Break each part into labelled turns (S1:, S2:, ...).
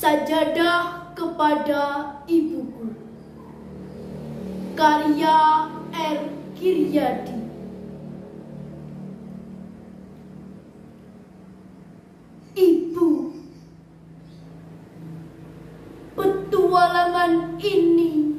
S1: Sajadah kepada Ibuku Karya R. Kiryadi Ibu Petualangan ini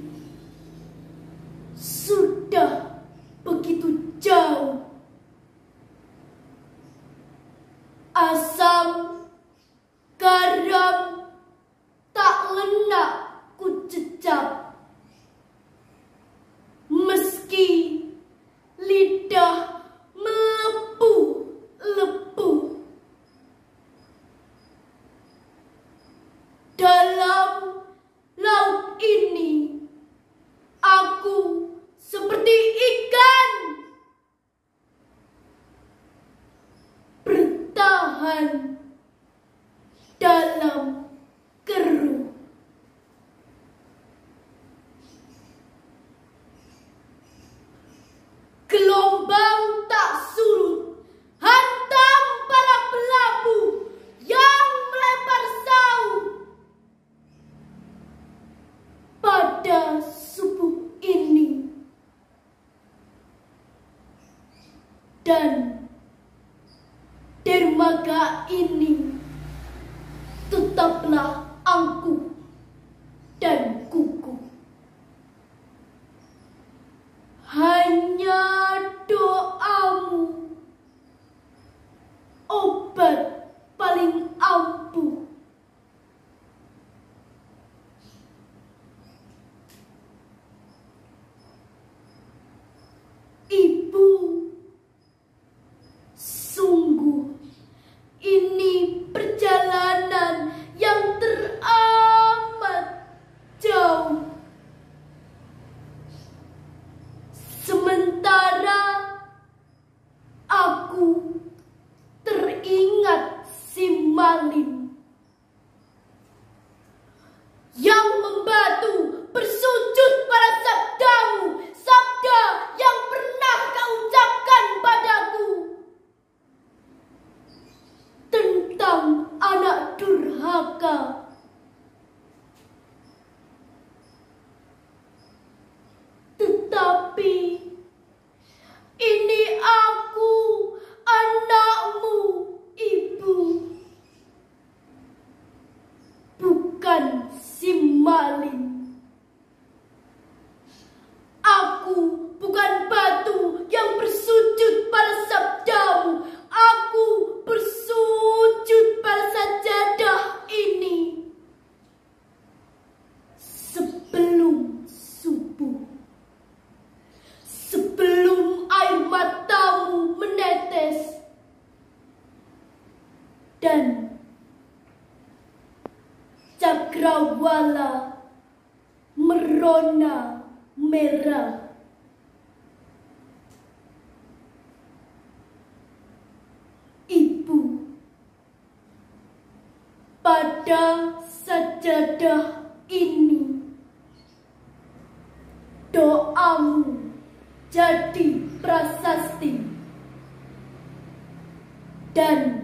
S1: bertahan dalam keruh. Gelombang tak surut hantam para pelabuh yang melempar saut pada subuh ini dan dermaga ini. Tetaplah angkuh Tetapi ini aku anakmu, ibu. Bukan si maling. Aku bukan batu yang bersujud pada sabdamu. Aku bersujud pada sajadah ini. Sebelum subuh. Sebelum air matamu menetes. Dan cakrawala merona merah. Ibu, pada sajadah ini doamu jadi prasasti dan